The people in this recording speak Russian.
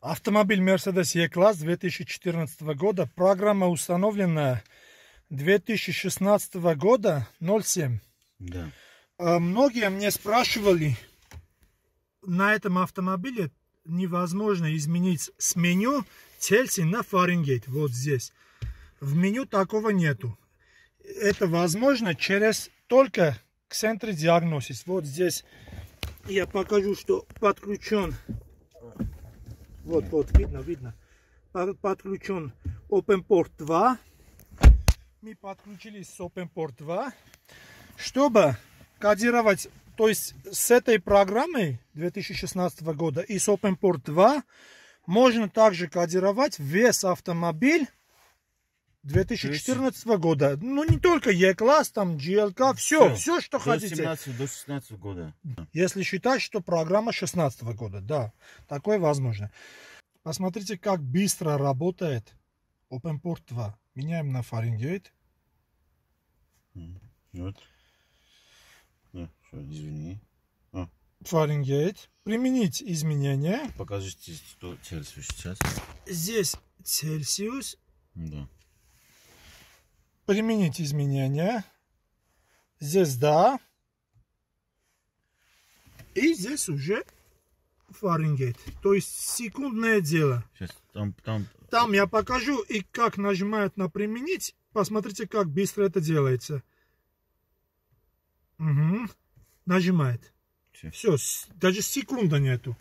Автомобиль Mercedes E-класс 2014 года. Программа установлена 2016 года 07. Да. А, Многие мне спрашивали, на этом автомобиле невозможно изменить с меню Цельсий на Фаренгейт, вот здесь. В меню такого нету. Это возможно через только к центре диагнозис. Вот здесь я покажу, что подключен. Вот, вот, видно, видно. Под- Подключен OpenPort 2. Мы подключились с OpenPort 2. Чтобы кодировать, то есть с этой программой 2016 года и с OpenPort 2 можно также кодировать весь автомобиль 2014 года. Ну, не только E-класс, там GLK, все, все, что до хотите. 17, до 16 года. Если считать, что программа 16 года, да, такое возможно. Посмотрите, как быстро работает OpenPort 2. Меняем на Fahrenheit. Вот. Да, что, извини. Fahrenheit. Применить изменения. Покажите, что Цельсию сейчас. Здесь Цельсиус. Да. Применить изменения. Здесь да. И здесь уже Fahrenheit. То есть секундное дело. Сейчас там, там Там я покажу и как нажимают на применить. Посмотрите, как быстро это делается. Угу. Нажимает. Все, даже секунда нету.